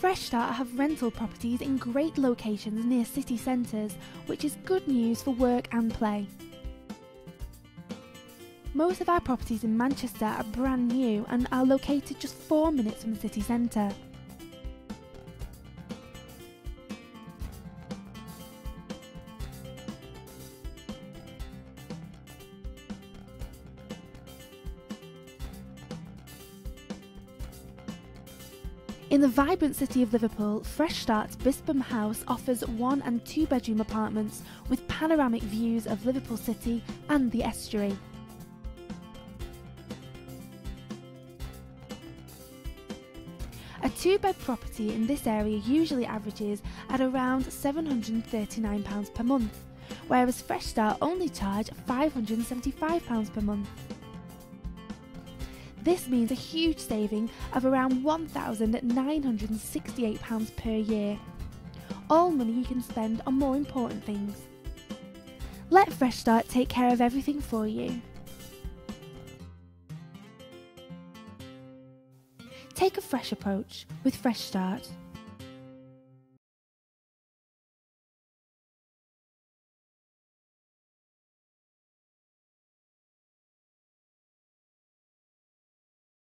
Fresh Start have rental properties in great locations near city centres, which is good news for work and play. Most of our properties in Manchester are brand new and are located just 4 minutes from the city centre. In the vibrant city of Liverpool, Fresh Start's Bispham House offers one and two bedroom apartments with panoramic views of Liverpool City and the estuary. A two bed property in this area usually averages at around £739 per month, whereas Fresh Start only charge £575 per month. This means a huge saving of around £1,968 per year. All money you can spend on more important things. Let Fresh Start take care of everything for you. Take a fresh approach with Fresh Start.